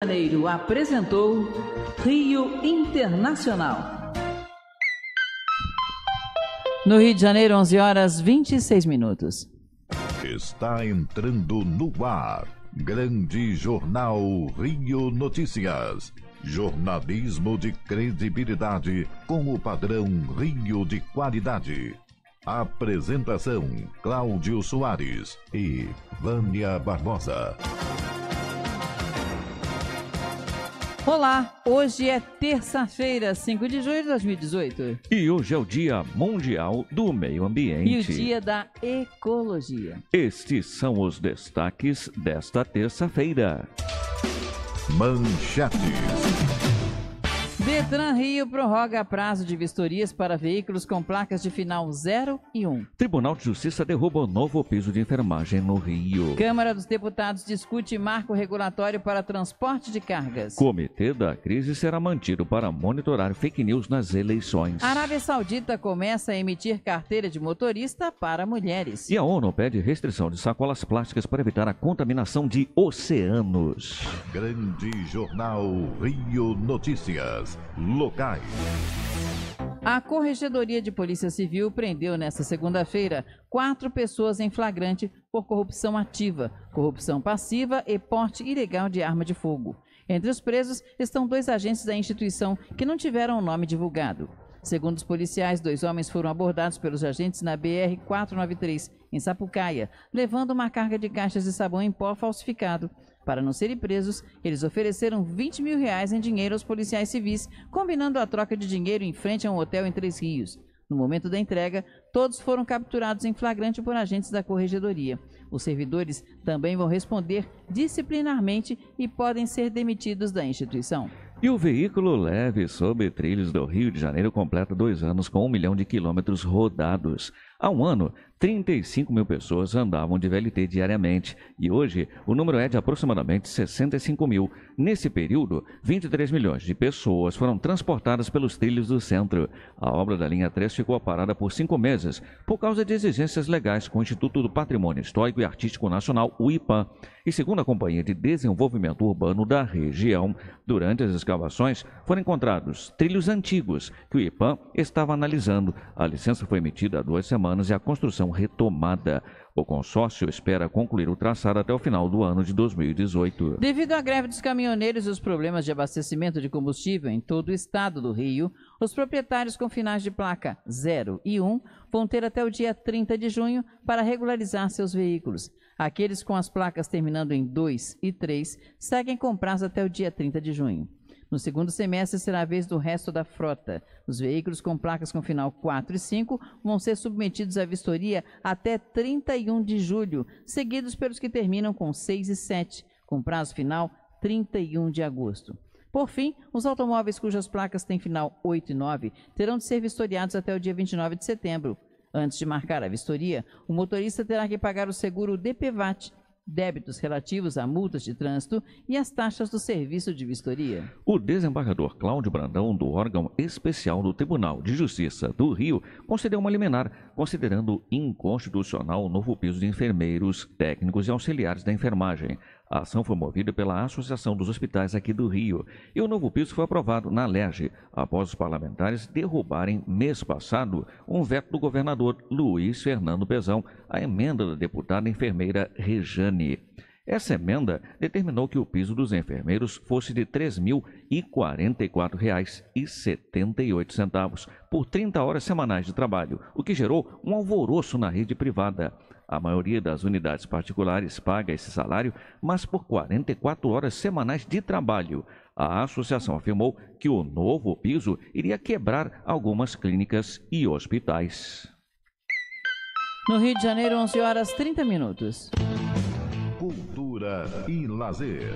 Janeiro apresentou Rio Internacional. No Rio de Janeiro, 11 horas 26 minutos. Está entrando no ar. Grande Jornal Rio Notícias. Jornalismo de credibilidade com o padrão Rio de qualidade. Apresentação: Cláudio Soares e Vânia Barbosa. Olá, hoje é terça-feira, 5 de junho de 2018. E hoje é o Dia Mundial do Meio Ambiente. E o Dia da Ecologia. Estes são os destaques desta terça-feira. Manchetes. Detran Rio prorroga prazo de vistorias para veículos com placas de final 0 e 1. Tribunal de Justiça derruba o novo piso de enfermagem no Rio. Câmara dos Deputados discute marco regulatório para transporte de cargas. Comitê da crise será mantido para monitorar fake news nas eleições. Arábia Saudita começa a emitir carteira de motorista para mulheres. E a ONU pede restrição de sacolas plásticas para evitar a contaminação de oceanos. Grande Jornal Rio Notícias locais. A Corregedoria de Polícia Civil prendeu nesta segunda-feira quatro pessoas em flagrante por corrupção ativa, corrupção passiva e porte ilegal de arma de fogo. Entre os presos estão dois agentes da instituição que não tiveram o nome divulgado. Segundo os policiais, dois homens foram abordados pelos agentes na BR-493, em Sapucaia, levando uma carga de caixas de sabão em pó falsificado. Para não serem presos, eles ofereceram 20 mil reais em dinheiro aos policiais civis, combinando a troca de dinheiro em frente a um hotel em Três Rios. No momento da entrega, todos foram capturados em flagrante por agentes da corregedoria. Os servidores também vão responder disciplinarmente e podem ser demitidos da instituição. E o veículo leve sob trilhos do Rio de Janeiro completa dois anos com um milhão de quilômetros rodados. Há um ano, 35 mil pessoas andavam de VLT diariamente e hoje o número é de aproximadamente 65 mil. Nesse período, 23 milhões de pessoas foram transportadas pelos trilhos do centro. A obra da linha 3 ficou parada por cinco meses por causa de exigências legais com o Instituto do Patrimônio Histórico e Artístico Nacional, o IPAM. E segundo a Companhia de Desenvolvimento Urbano da região, durante as escavações foram encontrados trilhos antigos que o IPAM estava analisando. A licença foi emitida há duas semanas e a construção retomada. O consórcio espera concluir o traçado até o final do ano de 2018. Devido à greve dos caminhoneiros e os problemas de abastecimento de combustível em todo o estado do Rio, os proprietários com finais de placa 0 e 1 vão ter até o dia 30 de junho para regularizar seus veículos. Aqueles com as placas terminando em 2 e 3 seguem com prazo até o dia 30 de junho. No segundo semestre será a vez do resto da frota. Os veículos com placas com final 4 e 5 vão ser submetidos à vistoria até 31 de julho, seguidos pelos que terminam com 6 e 7, com prazo final 31 de agosto. Por fim, os automóveis cujas placas têm final 8 e 9 terão de ser vistoriados até o dia 29 de setembro. Antes de marcar a vistoria, o motorista terá que pagar o seguro DPVAT, débitos relativos a multas de trânsito e as taxas do serviço de vistoria. O desembargador Cláudio Brandão, do órgão especial do Tribunal de Justiça do Rio, concedeu uma liminar considerando inconstitucional o novo piso de enfermeiros, técnicos e auxiliares da enfermagem. A ação foi movida pela Associação dos Hospitais aqui do Rio e o novo piso foi aprovado na LERJ, após os parlamentares derrubarem mês passado um veto do governador Luiz Fernando Pezão à emenda da deputada enfermeira Rejane. Essa emenda determinou que o piso dos enfermeiros fosse de R$ 3.044,78 por 30 horas semanais de trabalho, o que gerou um alvoroço na rede privada. A maioria das unidades particulares paga esse salário, mas por 44 horas semanais de trabalho. A associação afirmou que o novo piso iria quebrar algumas clínicas e hospitais. No Rio de Janeiro, 11 horas 30 minutos. Cultura e lazer.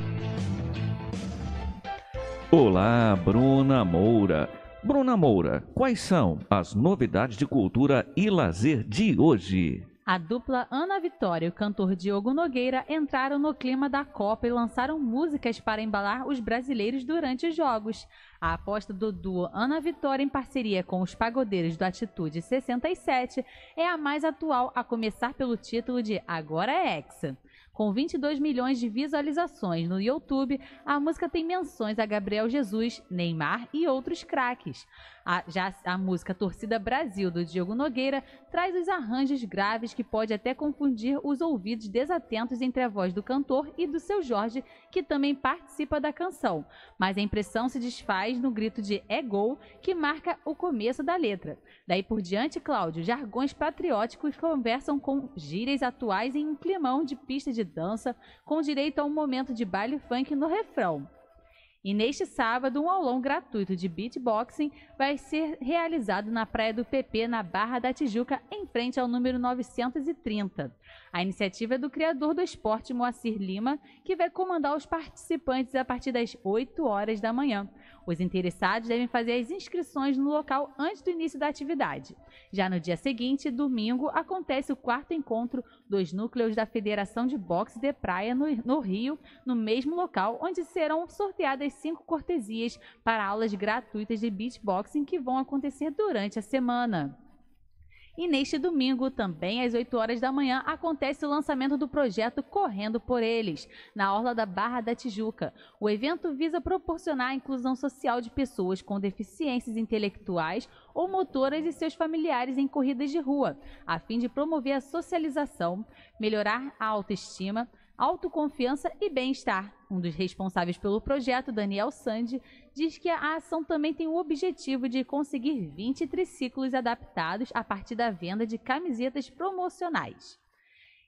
Olá, Bruna Moura. Bruna Moura, quais são as novidades de cultura e lazer de hoje? A dupla Ana Vitória e o cantor Diogo Nogueira entraram no clima da Copa e lançaram músicas para embalar os brasileiros durante os jogos. A aposta do duo Ana Vitória em parceria com os pagodeiros do Atitude 67 é a mais atual, a começar pelo título de Agora é Hexa. Com 22 milhões de visualizações no YouTube, a música tem menções a Gabriel Jesus, Neymar e outros craques. A, já a música Torcida Brasil, do Diogo Nogueira, traz os arranjos graves que pode até confundir os ouvidos desatentos entre a voz do cantor e do seu Jorge, que também participa da canção. Mas a impressão se desfaz no grito de é gol, que marca o começo da letra. Daí por diante, Cláudio, jargões patrióticos conversam com gírias atuais em um climão de pista de dança, com direito a um momento de baile funk no refrão. E neste sábado, um aulão gratuito de beatboxing vai ser realizado na Praia do PP, na Barra da Tijuca, em frente ao número 930. A iniciativa é do criador do esporte, Moacir Lima, que vai comandar os participantes a partir das 8 horas da manhã. Os interessados devem fazer as inscrições no local antes do início da atividade. Já no dia seguinte, domingo, acontece o quarto encontro dos núcleos da Federação de Boxe de Praia no, no Rio, no mesmo local, onde serão sorteadas cinco cortesias para aulas gratuitas de beatboxing que vão acontecer durante a semana. E neste domingo, também às 8 horas da manhã, acontece o lançamento do projeto Correndo por Eles, na Orla da Barra da Tijuca. O evento visa proporcionar a inclusão social de pessoas com deficiências intelectuais ou motoras e seus familiares em corridas de rua, a fim de promover a socialização, melhorar a autoestima, autoconfiança e bem-estar. Um dos responsáveis pelo projeto, Daniel Sandi, diz que a ação também tem o objetivo de conseguir 20 triciclos adaptados a partir da venda de camisetas promocionais.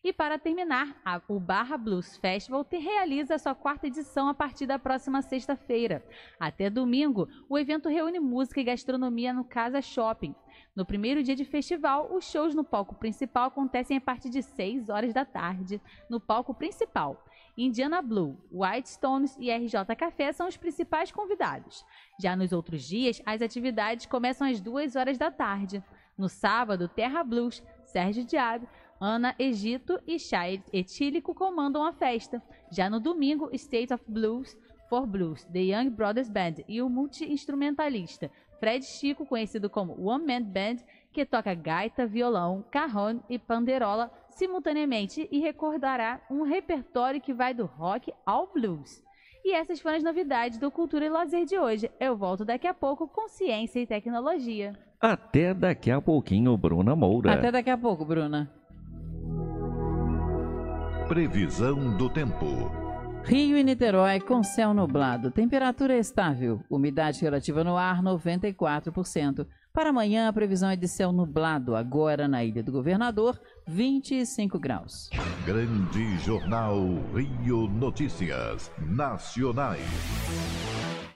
E para terminar, a, o Barra Blues Festival te realiza a sua quarta edição a partir da próxima sexta-feira. Até domingo, o evento reúne música e gastronomia no Casa Shopping. No primeiro dia de festival, os shows no palco principal acontecem a partir de 6 horas da tarde, no palco principal. Indiana Blue, White Stones e RJ Café são os principais convidados. Já nos outros dias, as atividades começam às 2 horas da tarde. No sábado, Terra Blues, Sérgio Diabo, Ana Egito e Shai Etílico comandam a festa. Já no domingo, State of Blues, For Blues, The Young Brothers Band e o multi-instrumentalista Fred Chico, conhecido como One Man Band, que toca gaita, violão, carrone e panderola simultaneamente e recordará um repertório que vai do rock ao blues. E essas foram as novidades do Cultura e Lazer de hoje. Eu volto daqui a pouco com ciência e tecnologia. Até daqui a pouquinho, Bruna Moura. Até daqui a pouco, Bruna. Previsão do tempo. Rio e Niterói com céu nublado, temperatura estável, umidade relativa no ar 94%. Para amanhã, a previsão é de céu nublado, agora na Ilha do Governador, 25 graus. Grande Jornal Rio Notícias Nacionais.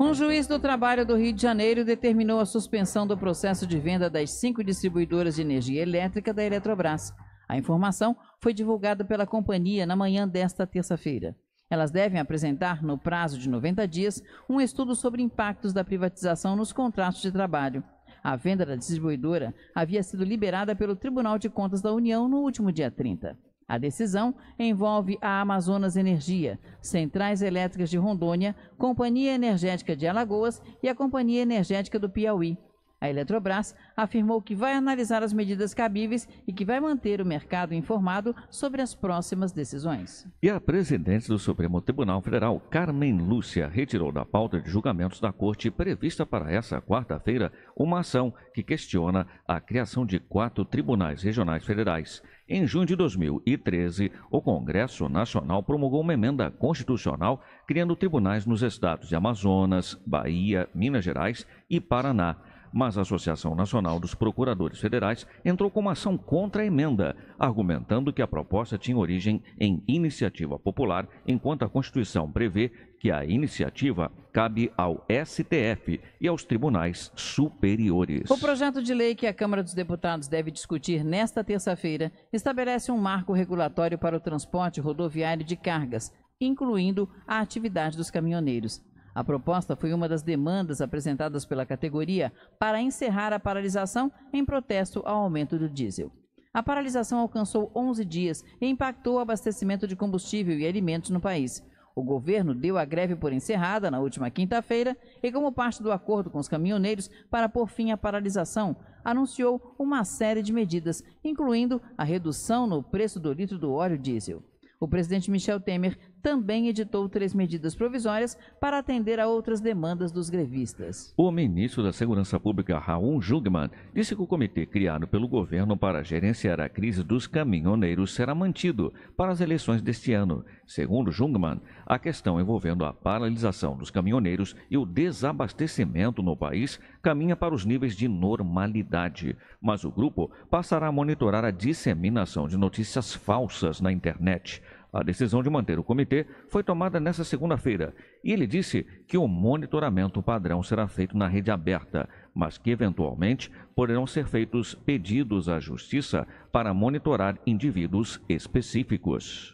Um juiz do trabalho do Rio de Janeiro determinou a suspensão do processo de venda das cinco distribuidoras de energia elétrica da Eletrobras. A informação foi divulgada pela companhia na manhã desta terça-feira. Elas devem apresentar, no prazo de 90 dias, um estudo sobre impactos da privatização nos contratos de trabalho. A venda da distribuidora havia sido liberada pelo Tribunal de Contas da União no último dia 30. A decisão envolve a Amazonas Energia, Centrais Elétricas de Rondônia, Companhia Energética de Alagoas e a Companhia Energética do Piauí. A Eletrobras afirmou que vai analisar as medidas cabíveis e que vai manter o mercado informado sobre as próximas decisões. E a presidente do Supremo Tribunal Federal, Carmen Lúcia, retirou da pauta de julgamentos da Corte prevista para essa quarta-feira uma ação que questiona a criação de quatro tribunais regionais federais. Em junho de 2013, o Congresso Nacional promulgou uma emenda constitucional criando tribunais nos estados de Amazonas, Bahia, Minas Gerais e Paraná mas a Associação Nacional dos Procuradores Federais entrou com uma ação contra a emenda, argumentando que a proposta tinha origem em iniciativa popular, enquanto a Constituição prevê que a iniciativa cabe ao STF e aos tribunais superiores. O projeto de lei que a Câmara dos Deputados deve discutir nesta terça-feira estabelece um marco regulatório para o transporte rodoviário de cargas, incluindo a atividade dos caminhoneiros. A proposta foi uma das demandas apresentadas pela categoria para encerrar a paralisação em protesto ao aumento do diesel. A paralisação alcançou 11 dias e impactou o abastecimento de combustível e alimentos no país. O governo deu a greve por encerrada na última quinta-feira e, como parte do acordo com os caminhoneiros para pôr fim à paralisação, anunciou uma série de medidas, incluindo a redução no preço do litro do óleo diesel. O presidente Michel Temer também editou três medidas provisórias para atender a outras demandas dos grevistas. O ministro da Segurança Pública, Raul Jungmann, disse que o comitê criado pelo governo para gerenciar a crise dos caminhoneiros será mantido para as eleições deste ano. Segundo Jungmann, a questão envolvendo a paralisação dos caminhoneiros e o desabastecimento no país caminha para os níveis de normalidade, mas o grupo passará a monitorar a disseminação de notícias falsas na internet. A decisão de manter o comitê foi tomada nesta segunda-feira e ele disse que o monitoramento padrão será feito na rede aberta, mas que eventualmente poderão ser feitos pedidos à Justiça para monitorar indivíduos específicos.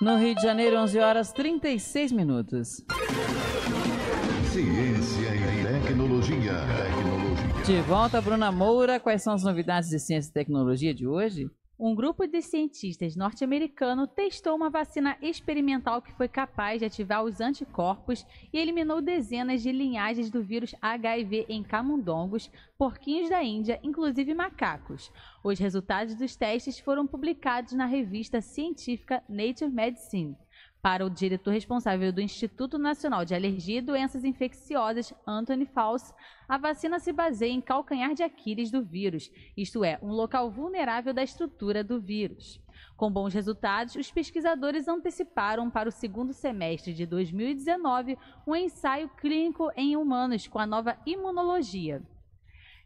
No Rio de Janeiro, 11 horas 36 minutos. Ciência e tecnologia. Tecnologia. De volta, Bruna Moura. Quais são as novidades de ciência e tecnologia de hoje? Um grupo de cientistas norte-americano testou uma vacina experimental que foi capaz de ativar os anticorpos e eliminou dezenas de linhagens do vírus HIV em camundongos, porquinhos da Índia, inclusive macacos. Os resultados dos testes foram publicados na revista científica Nature Medicine. Para o diretor responsável do Instituto Nacional de Alergia e Doenças Infecciosas, Anthony Fauci, a vacina se baseia em calcanhar de Aquiles do vírus, isto é, um local vulnerável da estrutura do vírus. Com bons resultados, os pesquisadores anteciparam para o segundo semestre de 2019 um ensaio clínico em humanos com a nova imunologia.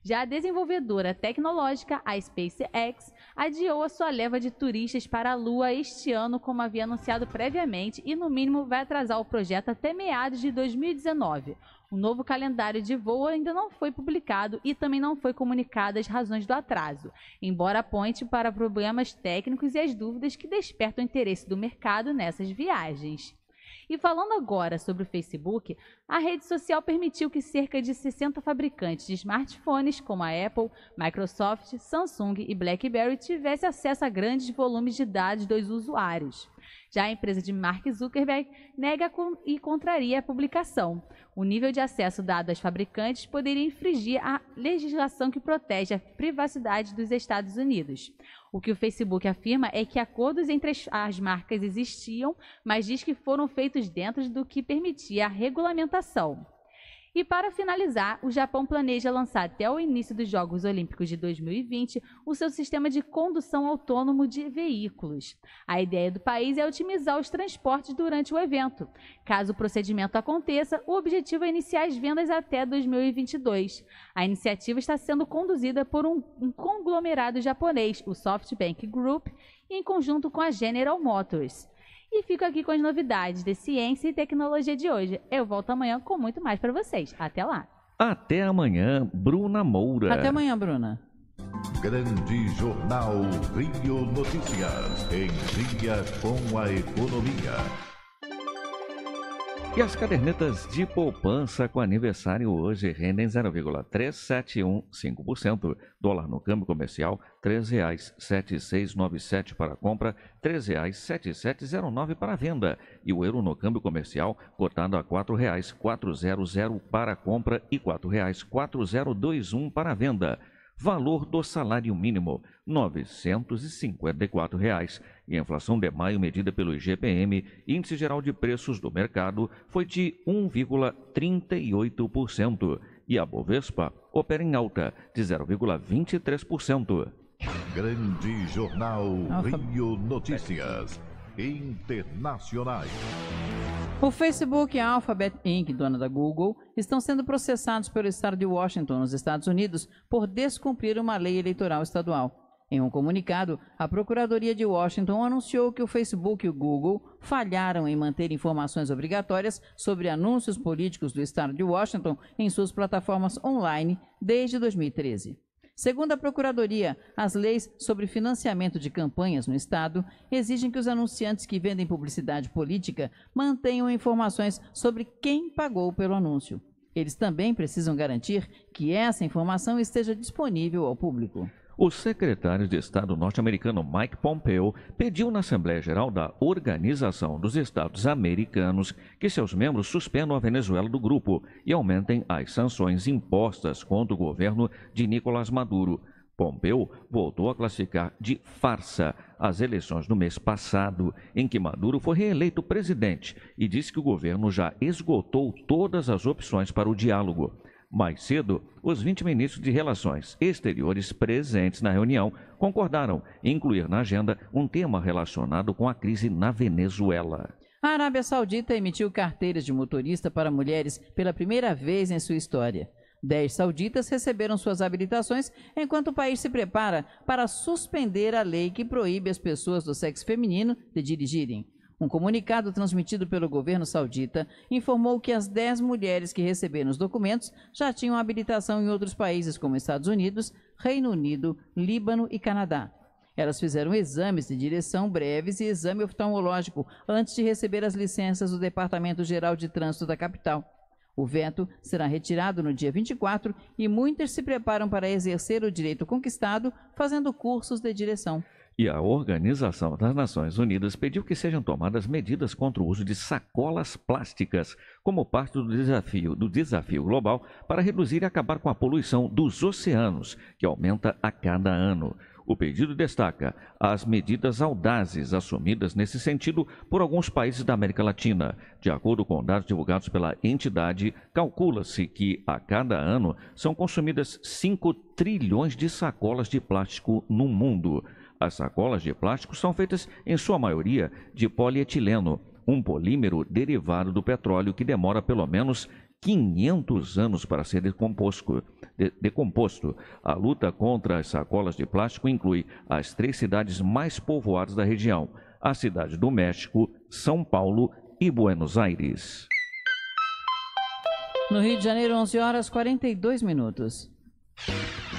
Já a desenvolvedora tecnológica, a SpaceX, adiou a sua leva de turistas para a Lua este ano, como havia anunciado previamente, e no mínimo vai atrasar o projeto até meados de 2019. O novo calendário de voo ainda não foi publicado e também não foi comunicado as razões do atraso, embora aponte para problemas técnicos e as dúvidas que despertam o interesse do mercado nessas viagens. E falando agora sobre o Facebook, a rede social permitiu que cerca de 60 fabricantes de smartphones, como a Apple, Microsoft, Samsung e BlackBerry, tivessem acesso a grandes volumes de dados dos usuários. Já a empresa de Mark Zuckerberg nega e contraria a publicação. O nível de acesso dado aos fabricantes poderia infringir a legislação que protege a privacidade dos Estados Unidos. O que o Facebook afirma é que acordos entre as marcas existiam, mas diz que foram feitos dentro do que permitia a regulamentação. E para finalizar, o Japão planeja lançar até o início dos Jogos Olímpicos de 2020 o seu sistema de condução autônomo de veículos. A ideia do país é otimizar os transportes durante o evento. Caso o procedimento aconteça, o objetivo é iniciar as vendas até 2022. A iniciativa está sendo conduzida por um, um conglomerado japonês, o SoftBank Group, em conjunto com a General Motors. E fico aqui com as novidades de ciência e tecnologia de hoje. Eu volto amanhã com muito mais para vocês. Até lá. Até amanhã, Bruna Moura. Até amanhã, Bruna. Grande Jornal Rio Notícias. Em dia com a economia. E as cadernetas de poupança com aniversário hoje rendem 0,3715%. Dólar no câmbio comercial, R$ 3,7697 para compra, R$ 3,7709 para venda. E o euro no câmbio comercial, cotado a R$ 4,400 para compra e R$ 4,4021 para venda. Valor do salário mínimo, 954 reais. E a inflação de maio, medida pelo IGPM, Índice Geral de Preços do Mercado, foi de 1,38%. E a Bovespa opera em alta, de 0,23%. Grande Jornal Rio Notícias. Internacionais. O Facebook e a Alphabet Inc., dona da Google, estão sendo processados pelo estado de Washington, nos Estados Unidos, por descumprir uma lei eleitoral estadual. Em um comunicado, a Procuradoria de Washington anunciou que o Facebook e o Google falharam em manter informações obrigatórias sobre anúncios políticos do estado de Washington em suas plataformas online desde 2013. Segundo a Procuradoria, as leis sobre financiamento de campanhas no Estado exigem que os anunciantes que vendem publicidade política mantenham informações sobre quem pagou pelo anúncio. Eles também precisam garantir que essa informação esteja disponível ao público. O secretário de Estado norte-americano Mike Pompeo pediu na Assembleia Geral da Organização dos Estados Americanos que seus membros suspendam a Venezuela do grupo e aumentem as sanções impostas contra o governo de Nicolás Maduro. Pompeu voltou a classificar de farsa as eleições no mês passado, em que Maduro foi reeleito presidente, e disse que o governo já esgotou todas as opções para o diálogo. Mais cedo, os 20 ministros de Relações Exteriores presentes na reunião concordaram em incluir na agenda um tema relacionado com a crise na Venezuela. A Arábia Saudita emitiu carteiras de motorista para mulheres pela primeira vez em sua história. Dez sauditas receberam suas habilitações enquanto o país se prepara para suspender a lei que proíbe as pessoas do sexo feminino de dirigirem. Um comunicado transmitido pelo governo saudita informou que as 10 mulheres que receberam os documentos já tinham habilitação em outros países como Estados Unidos, Reino Unido, Líbano e Canadá. Elas fizeram exames de direção breves e exame oftalmológico antes de receber as licenças do Departamento Geral de Trânsito da capital. O veto será retirado no dia 24 e muitas se preparam para exercer o direito conquistado fazendo cursos de direção. E a Organização das Nações Unidas pediu que sejam tomadas medidas contra o uso de sacolas plásticas como parte do desafio, do desafio global para reduzir e acabar com a poluição dos oceanos, que aumenta a cada ano. O pedido destaca as medidas audazes assumidas nesse sentido por alguns países da América Latina. De acordo com dados divulgados pela entidade, calcula-se que a cada ano são consumidas 5 trilhões de sacolas de plástico no mundo. As sacolas de plástico são feitas, em sua maioria, de polietileno, um polímero derivado do petróleo que demora pelo menos 500 anos para ser decomposto. De, decomposto. A luta contra as sacolas de plástico inclui as três cidades mais povoadas da região: a cidade do México, São Paulo e Buenos Aires. No Rio de Janeiro, 11 horas 42 minutos.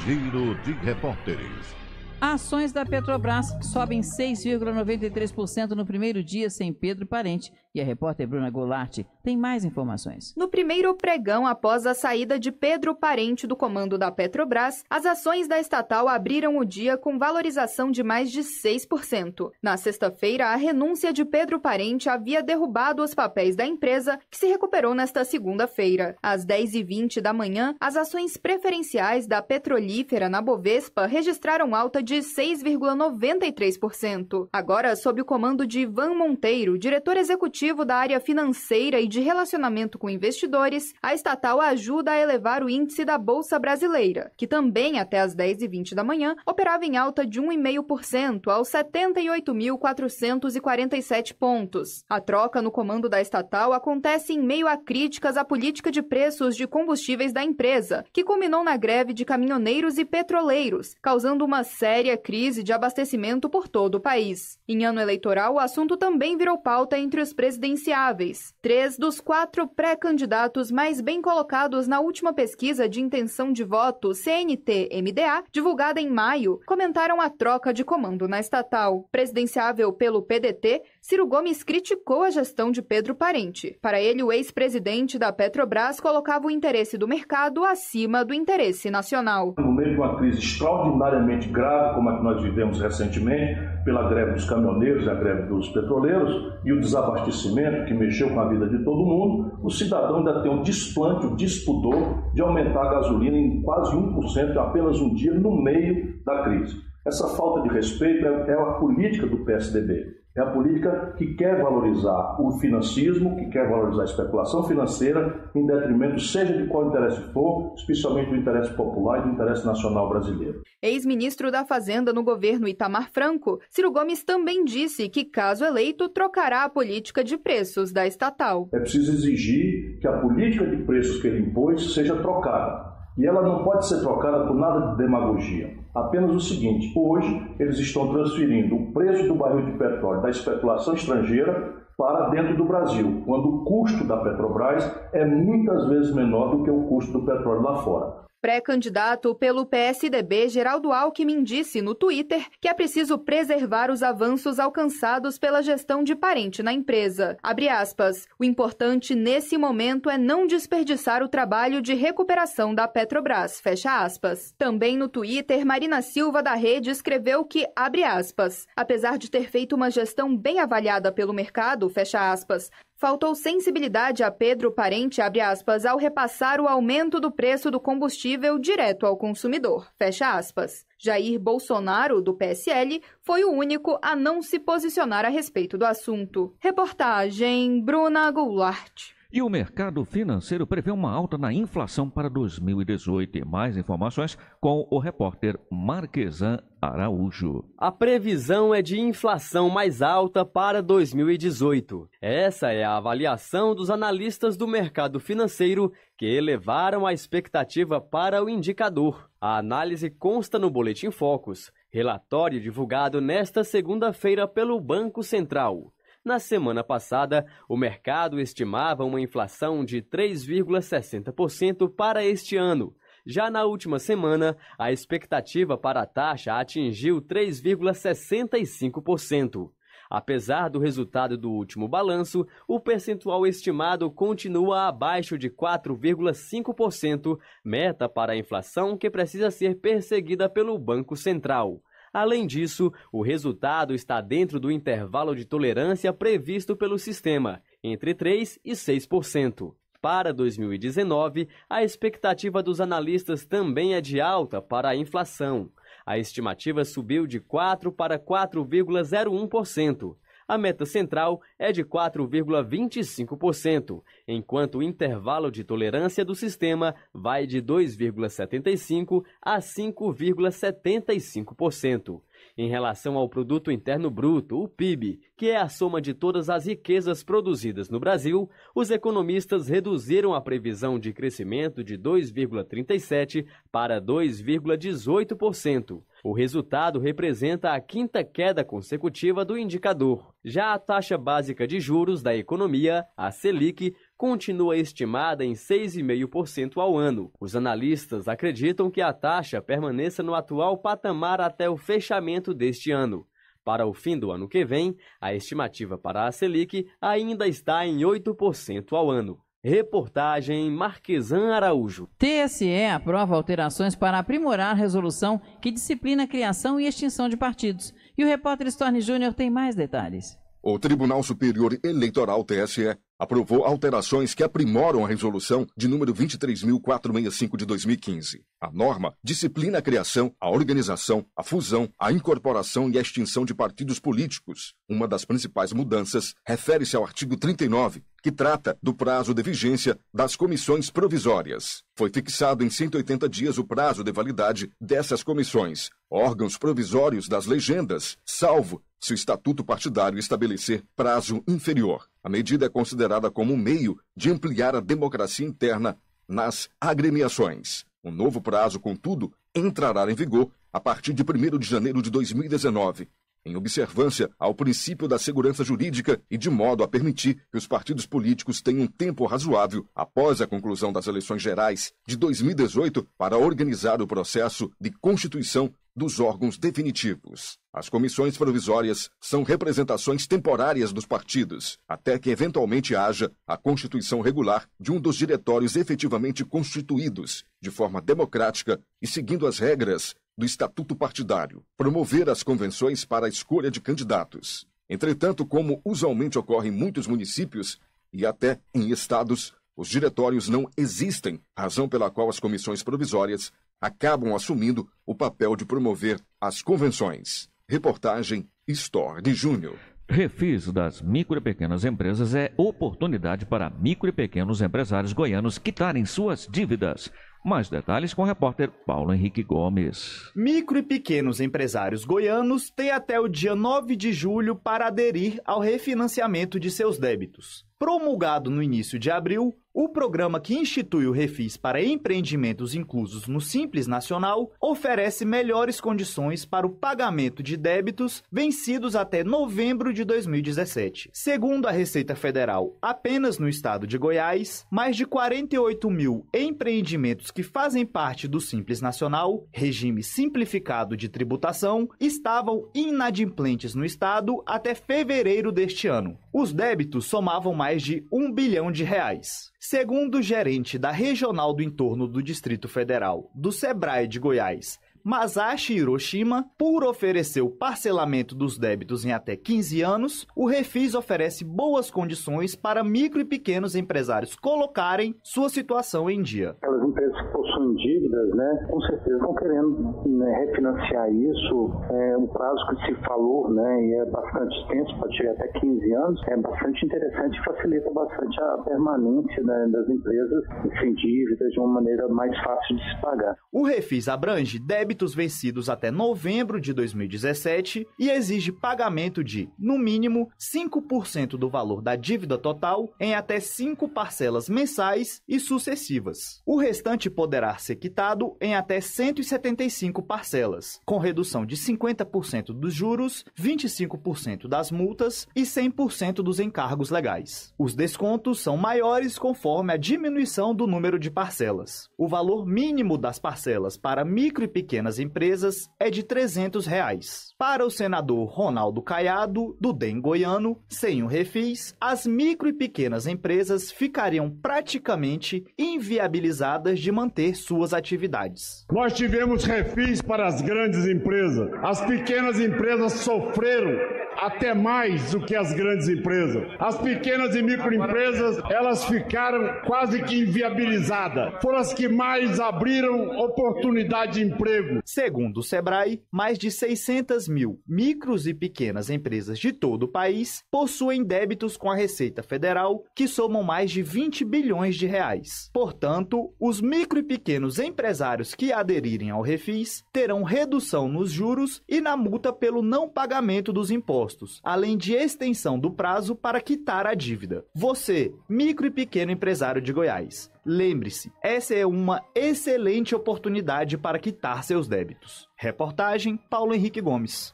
Giro de repórteres. Ações da Petrobras sobem 6,93% no primeiro dia sem Pedro Parente. E a repórter Bruna Goulart tem mais informações. No primeiro pregão após a saída de Pedro Parente do comando da Petrobras, as ações da estatal abriram o dia com valorização de mais de 6%. Na sexta-feira, a renúncia de Pedro Parente havia derrubado os papéis da empresa, que se recuperou nesta segunda-feira. Às 10h20 da manhã, as ações preferenciais da petrolífera na Bovespa registraram alta de 6,93%. Agora, sob o comando de Ivan Monteiro, diretor executivo da área financeira e de relacionamento com investidores, a estatal ajuda a elevar o índice da Bolsa Brasileira, que também até às 10h20 da manhã operava em alta de 1,5% aos 78.447 pontos. A troca no comando da estatal acontece em meio a críticas à política de preços de combustíveis da empresa, que culminou na greve de caminhoneiros e petroleiros, causando uma séria crise de abastecimento por todo o país. Em ano eleitoral, o assunto também virou pauta entre os presidenciáveis. Três dos quatro pré-candidatos mais bem colocados na última pesquisa de intenção de voto CNT-MDA, divulgada em maio, comentaram a troca de comando na estatal. Presidenciável pelo PDT, Ciro Gomes criticou a gestão de Pedro Parente. Para ele, o ex-presidente da Petrobras colocava o interesse do mercado acima do interesse nacional. No meio de uma crise extraordinariamente grave, como a que nós vivemos recentemente, pela greve dos caminhoneiros e a greve dos petroleiros, e o desabastecimento que mexeu com a vida de todo mundo, o cidadão ainda tem o desplante, o despudor de aumentar a gasolina em quase 1% em apenas um dia no meio da crise. Essa falta de respeito é, é a política do PSDB. É a política que quer valorizar o financismo, que quer valorizar a especulação financeira, em detrimento seja de qual interesse for, especialmente do interesse popular e do interesse nacional brasileiro. Ex-ministro da Fazenda no governo Itamar Franco, Ciro Gomes também disse que, caso eleito, trocará a política de preços da estatal. É preciso exigir que a política de preços que ele impôs seja trocada. E ela não pode ser trocada por nada de demagogia. Apenas o seguinte: hoje eles estão transferindo o preço do barril de petróleo da especulação estrangeira para dentro do Brasil, quando o custo da Petrobras é muitas vezes menor do que o custo do petróleo lá fora. Pré-candidato pelo PSDB, Geraldo Alckmin disse no Twitter que é preciso preservar os avanços alcançados pela gestão de parente na empresa. Aspas. O importante nesse momento é não desperdiçar o trabalho de recuperação da Petrobras. Fecha aspas. Também no Twitter, Marina Silva da Rede escreveu que, abre aspas, apesar de ter feito uma gestão bem avaliada pelo mercado, fecha aspas, Faltou sensibilidade a Pedro Parente, aspas, ao repassar o aumento do preço do combustível direto ao consumidor, fecha aspas. Jair Bolsonaro, do PSL, foi o único a não se posicionar a respeito do assunto. Reportagem Bruna Goulart. E o mercado financeiro prevê uma alta na inflação para 2018. E mais informações com o repórter Marquesan Araújo. A previsão é de inflação mais alta para 2018. Essa é a avaliação dos analistas do mercado financeiro que elevaram a expectativa para o indicador. A análise consta no Boletim Focus, relatório divulgado nesta segunda-feira pelo Banco Central. Na semana passada, o mercado estimava uma inflação de 3,60% para este ano. Já na última semana, a expectativa para a taxa atingiu 3,65%. Apesar do resultado do último balanço, o percentual estimado continua abaixo de 4,5%, meta para a inflação que precisa ser perseguida pelo Banco Central. Além disso, o resultado está dentro do intervalo de tolerância previsto pelo sistema, entre 3% e 6%. Para 2019, a expectativa dos analistas também é de alta para a inflação. A estimativa subiu de 4% para 4,01%. A meta central é de 4,25%, enquanto o intervalo de tolerância do sistema vai de 2,75% a 5,75%. Em relação ao produto interno bruto, o PIB, que é a soma de todas as riquezas produzidas no Brasil, os economistas reduziram a previsão de crescimento de 2,37 para 2,18%. O resultado representa a quinta queda consecutiva do indicador. Já a taxa básica de juros da economia, a Selic, continua estimada em 6,5% ao ano. Os analistas acreditam que a taxa permaneça no atual patamar até o fechamento deste ano. Para o fim do ano que vem, a estimativa para a Selic ainda está em 8% ao ano. Reportagem Marquesan Araújo. TSE aprova alterações para aprimorar a resolução que disciplina a criação e extinção de partidos. E o repórter Storni Júnior tem mais detalhes. O Tribunal Superior Eleitoral TSE aprovou alterações que aprimoram a resolução de número 23.465 de 2015. A norma disciplina a criação, a organização, a fusão, a incorporação e a extinção de partidos políticos. Uma das principais mudanças refere-se ao artigo 39, que trata do prazo de vigência das comissões provisórias. Foi fixado em 180 dias o prazo de validade dessas comissões, órgãos provisórios das legendas, salvo se o estatuto partidário estabelecer prazo inferior. A medida é considerada como um meio de ampliar a democracia interna nas agremiações. O novo prazo, contudo, entrará em vigor a partir de 1 de janeiro de 2019, em observância ao princípio da segurança jurídica e de modo a permitir que os partidos políticos tenham tempo razoável após a conclusão das eleições gerais de 2018 para organizar o processo de constituição dos órgãos definitivos. As comissões provisórias são representações temporárias dos partidos, até que eventualmente haja a constituição regular de um dos diretórios efetivamente constituídos, de forma democrática e seguindo as regras do estatuto partidário, promover as convenções para a escolha de candidatos. Entretanto, como usualmente ocorre em muitos municípios e até em estados, os diretórios não existem, razão pela qual as comissões provisórias acabam assumindo o papel de promover as convenções. Reportagem Store de Júnior. Refis das micro e pequenas empresas é oportunidade para micro e pequenos empresários goianos quitarem suas dívidas. Mais detalhes com o repórter Paulo Henrique Gomes. Micro e pequenos empresários goianos têm até o dia 9 de julho para aderir ao refinanciamento de seus débitos. Promulgado no início de abril, o programa que institui o Refis para empreendimentos inclusos no Simples Nacional oferece melhores condições para o pagamento de débitos vencidos até novembro de 2017. Segundo a Receita Federal, apenas no estado de Goiás, mais de 48 mil empreendimentos que fazem parte do Simples Nacional, regime simplificado de tributação, estavam inadimplentes no estado até fevereiro deste ano. Os débitos somavam mais de um bilhão de reais. Segundo o gerente da Regional do Entorno do Distrito Federal do Sebrae de Goiás, Masashi Hiroshima, por oferecer o parcelamento dos débitos em até 15 anos, o Refis oferece boas condições para micro e pequenos empresários colocarem sua situação em dia. Aquelas empresas que possuem dívidas, né, com certeza estão querendo né, refinanciar isso. É um prazo que se falou, né, e é bastante extenso, pode chegar até 15 anos. É bastante interessante e facilita bastante a permanência né, das empresas sem dívidas de uma maneira mais fácil de se pagar. O Refis abrange débitos vencidos até novembro de 2017 e exige pagamento de, no mínimo, 5% do valor da dívida total em até cinco parcelas mensais e sucessivas. O restante poderá ser quitado em até 175 parcelas, com redução de 50% dos juros, 25% das multas e 100% dos encargos legais. Os descontos são maiores conforme a diminuição do número de parcelas. O valor mínimo das parcelas para micro e pequenas empresas é de 300 reais. Para o senador Ronaldo Caiado, do DEM goiano, sem o refis, as micro e pequenas empresas ficariam praticamente inviabilizadas de manter suas atividades. Nós tivemos refis para as grandes empresas. As pequenas empresas sofreram até mais do que as grandes empresas. As pequenas e microempresas, elas ficaram quase que inviabilizadas. Foram as que mais abriram oportunidade de emprego. Segundo o Sebrae, mais de 600 mil micros e pequenas empresas de todo o país possuem débitos com a Receita Federal que somam mais de 20 bilhões de reais. Portanto, os micro e pequenos empresários que aderirem ao Refis terão redução nos juros e na multa pelo não pagamento dos impostos impostos, além de extensão do prazo para quitar a dívida. Você, micro e pequeno empresário de Goiás, lembre-se, essa é uma excelente oportunidade para quitar seus débitos. Reportagem Paulo Henrique Gomes.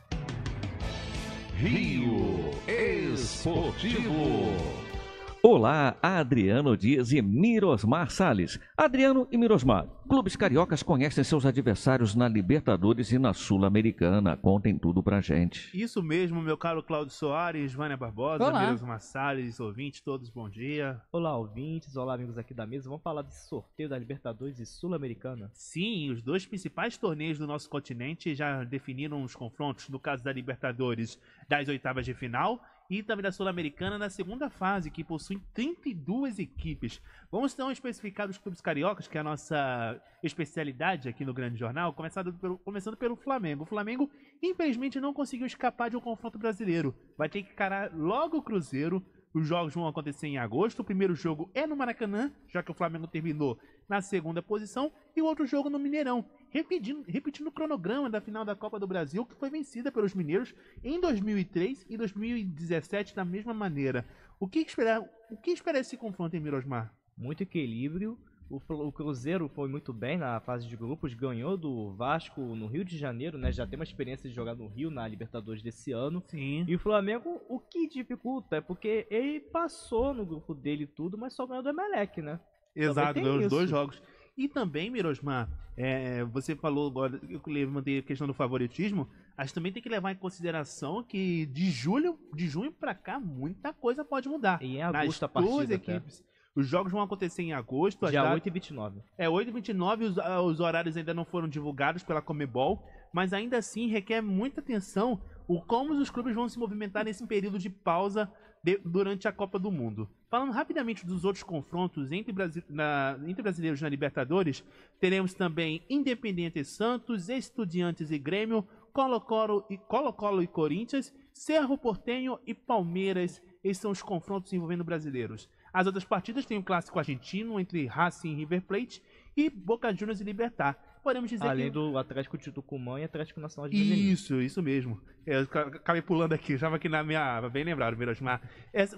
Rio Esportivo. Olá, Adriano Dias e Mirosmar Salles. Adriano e Mirosmar, clubes cariocas conhecem seus adversários na Libertadores e na Sul-Americana. Contem tudo pra gente. Isso mesmo, meu caro Cláudio Soares, Vânia Barbosa, Olá. Mirosmar Salles, ouvintes, todos bom dia. Olá, ouvintes, olá, amigos aqui da mesa. Vamos falar desse sorteio da Libertadores e Sul-Americana. Sim, os dois principais torneios do nosso continente já definiram os confrontos, no caso da Libertadores, das oitavas de final e também da Sul-Americana na segunda fase, que possui 32 equipes. Vamos então especificar os clubes cariocas, que é a nossa especialidade aqui no Grande Jornal, começando pelo, começando pelo Flamengo. O Flamengo, infelizmente, não conseguiu escapar de um confronto brasileiro. Vai ter que encarar logo o Cruzeiro. Os jogos vão acontecer em agosto. O primeiro jogo é no Maracanã, já que o Flamengo terminou na segunda posição, e o outro jogo no Mineirão, repetindo, repetindo o cronograma da final da Copa do Brasil, que foi vencida pelos mineiros em 2003 e 2017 da mesma maneira. O que esperar, o que esperar esse confronto em Mirosmar? Muito equilíbrio. O, o Cruzeiro foi muito bem na fase de grupos, ganhou do Vasco no Rio de Janeiro, né? Já tem uma experiência de jogar no Rio na Libertadores desse ano. Sim. E o Flamengo, o que dificulta é porque ele passou no grupo dele tudo, mas só ganhou do Emelec, né? Exato, ganhou os dois jogos. E também, Mirosmar, é, você falou agora, eu levantei a questão do favoritismo, mas também tem que levar em consideração que de julho, de junho pra cá, muita coisa pode mudar. E em Nas agosto a duas partida até. Os jogos vão acontecer em agosto. Dia datas- 8 e 29. É 8 e 29 os, ah, os horários ainda não foram divulgados pela Comebol, mas ainda assim requer muita atenção o como os clubes vão se movimentar nesse período de pausa de- durante a Copa do Mundo. Falando rapidamente dos outros confrontos entre, Brasi- na- entre brasileiros na Libertadores, teremos também Independente e Santos, Estudiantes e Grêmio, Colo-Colo e, Colo-Colo e Corinthians, Cerro Portenho e Palmeiras. Esses são os confrontos envolvendo brasileiros. As outras partidas têm o clássico argentino entre Racing e River Plate e Boca Juniors e Libertar. Podemos dizer Além que... do Atlético de Tucumã e Atlético Nacional de Medellín. Isso, isso mesmo. Eu ca- acabei pulando aqui, estava aqui na minha. Bem lembrado, Mirosmar.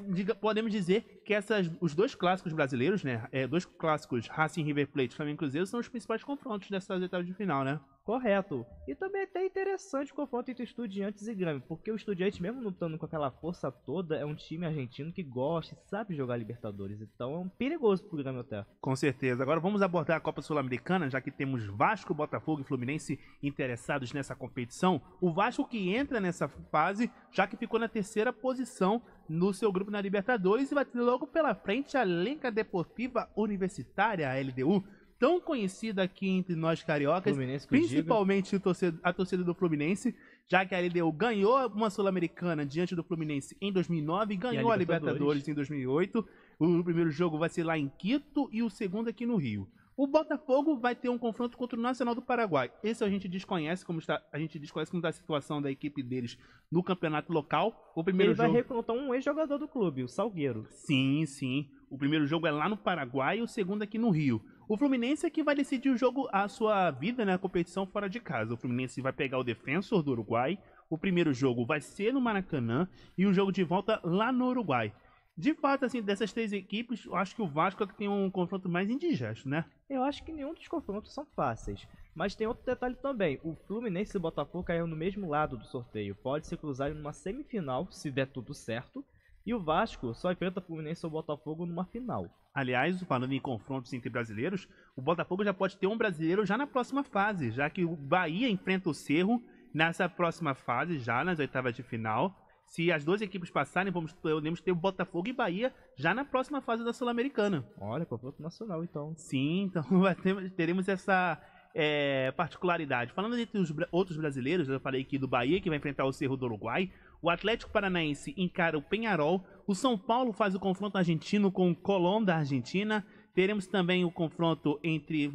Diga- podemos dizer que essas, os dois clássicos brasileiros, né? É, dois clássicos, Racing River Plate e Flamengo e Cruzeiro, são os principais confrontos dessas etapas de final, né? Correto. E também é até interessante o confronto entre Estudiantes e Grêmio, porque o Estudiantes, mesmo lutando com aquela força toda, é um time argentino que gosta e sabe jogar Libertadores. Então é um perigoso pro Grêmio até. Com certeza. Agora vamos abordar a Copa Sul-Americana, já que temos Vasco, Botafogo e Fluminense interessados nessa competição. O Vasco que entra nessa fase, já que ficou na terceira posição no seu grupo na Libertadores e vai ter logo pela frente a Lenca Deportiva Universitária, a LDU, tão conhecida aqui entre nós cariocas, principalmente o torcedor- a torcida do Fluminense, já que a LDU ganhou uma Sul-Americana diante do Fluminense em 2009, ganhou a Libertadores. Libertadores em 2008. O primeiro jogo vai ser lá em Quito e o segundo aqui no Rio. O Botafogo vai ter um confronto contra o Nacional do Paraguai. Esse a gente desconhece como está, a gente desconhece como está a situação da equipe deles no campeonato local. O primeiro Ele vai jogo recrutar um ex-jogador do clube, o Salgueiro. Sim, sim. O primeiro jogo é lá no Paraguai e o segundo aqui no Rio. O Fluminense é que vai decidir o jogo, a sua vida na competição fora de casa. O Fluminense vai pegar o Defensor do Uruguai. O primeiro jogo vai ser no Maracanã e o jogo de volta lá no Uruguai. De fato, assim, dessas três equipes, eu acho que o Vasco é que tem um confronto mais indigesto, né? Eu acho que nenhum dos confrontos são fáceis. Mas tem outro detalhe também. O Fluminense e o Botafogo caíram no mesmo lado do sorteio. Pode se cruzarem numa semifinal, se der tudo certo. E o Vasco só enfrenta o Fluminense ou o Botafogo numa final. Aliás, falando em confrontos entre brasileiros, o Botafogo já pode ter um brasileiro já na próxima fase, já que o Bahia enfrenta o Cerro nessa próxima fase, já nas oitavas de final. Se as duas equipes passarem, vamos, podemos ter o Botafogo e Bahia já na próxima fase da Sul-Americana. Olha, confronto nacional então. Sim, então ter- teremos essa é, particularidade. Falando entre os outros brasileiros, eu falei aqui do Bahia, que vai enfrentar o Cerro do Uruguai. O Atlético Paranaense encara o Penharol. O São Paulo faz o confronto argentino com o Colón da Argentina. Teremos também o confronto entre.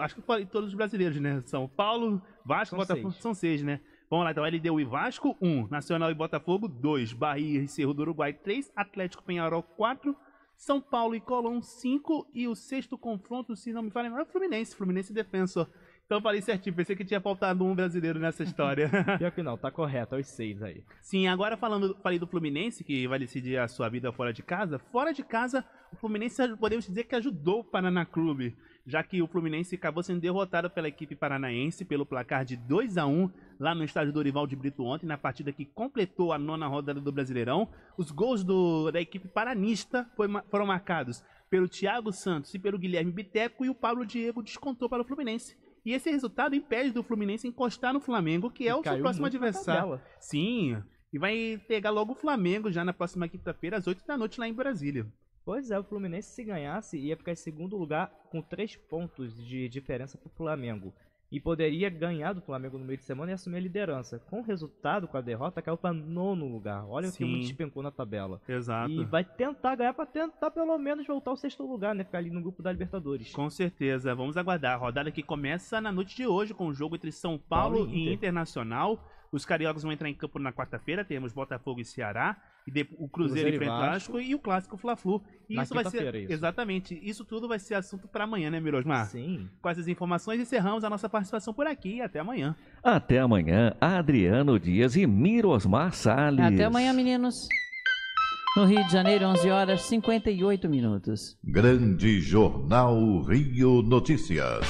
Acho que falei todos os brasileiros, né? São Paulo, Vasco, São Botafogo. seis. São seis, né? Vamos lá, então. LDU e Vasco, 1. Um. Nacional e Botafogo, 2. Bahia e Cerro do Uruguai, 3. Atlético Penharol, 4. São Paulo e Colón, 5. E o sexto confronto, se não me falha, é o Fluminense. Fluminense e Defensor. Então eu falei certinho, pensei que tinha faltado um brasileiro nessa história. Pior que não, tá correto, é os seis aí. Sim, agora falando, falei do Fluminense, que vai decidir a sua vida fora de casa. Fora de casa, o Fluminense podemos dizer que ajudou o Paraná Clube, já que o Fluminense acabou sendo derrotado pela equipe paranaense pelo placar de 2 a 1 lá no estádio Dorival de Brito ontem, na partida que completou a nona rodada do Brasileirão. Os gols do- da equipe paranista foram marcados pelo Thiago Santos e pelo Guilherme Biteco, e o Pablo Diego descontou para o Fluminense. E esse resultado impede do Fluminense encostar no Flamengo, que é o seu próximo adversário. Sim, e vai pegar logo o Flamengo já na próxima quinta-feira, às 8 da noite, lá em Brasília. Pois é, o Fluminense se ganhasse ia ficar em segundo lugar com três pontos de diferença pro Flamengo. E poderia ganhar do Flamengo no meio de semana e assumir a liderança. Com o resultado, com a derrota, caiu para nono lugar. Olha o que Sim. despencou na tabela. Exato. E vai tentar ganhar para tentar pelo menos voltar ao sexto lugar, né? Ficar ali no grupo da Libertadores. Com certeza, vamos aguardar. A rodada que começa na noite de hoje com o jogo entre São Paulo, Paulo e e Inter. Internacional. Os cariocas vão entrar em campo na quarta-feira, temos Botafogo e Ceará, e o Cruzeiro, Cruzeiro e enfrenta o Vasco. E o clássico Fla-Flu. E Na isso vai ser isso. exatamente, isso tudo vai ser assunto para amanhã, né, Mirosmar? Sim. Com essas informações encerramos a nossa participação por aqui até amanhã. Até amanhã, Adriano Dias e Mirosmar Salles. Até amanhã, meninos. No Rio de Janeiro, 11 horas 58 minutos. Grande Jornal Rio Notícias.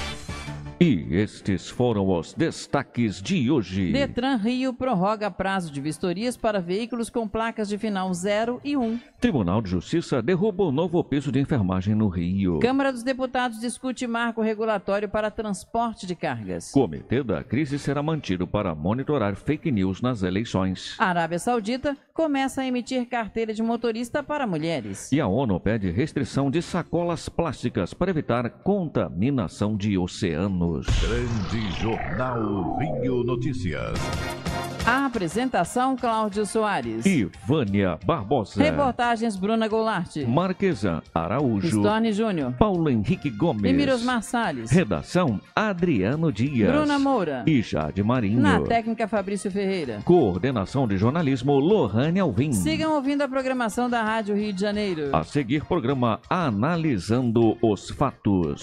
E estes foram os destaques de hoje. Detran Rio prorroga prazo de vistorias para veículos com placas de final 0 e 1. Tribunal de Justiça derruba o novo piso de enfermagem no Rio. Câmara dos Deputados discute marco regulatório para transporte de cargas. Comitê da crise será mantido para monitorar fake news nas eleições. A Arábia Saudita começa a emitir carteira de motorista para mulheres. E a ONU pede restrição de sacolas plásticas para evitar contaminação de Grande Jornal Rio Notícias. A apresentação Cláudio Soares. E Vânia Barbosa. Reportagens Bruna Goulart. Marquesan Araújo. Storni Júnior. Paulo Henrique Gomes. E Salles. Redação Adriano Dias. Bruna Moura. E Jade Marinho. Na técnica Fabrício Ferreira. Coordenação de jornalismo Lohane Alvim. Sigam ouvindo a programação da Rádio Rio de Janeiro. A seguir, programa Analisando os Fatos.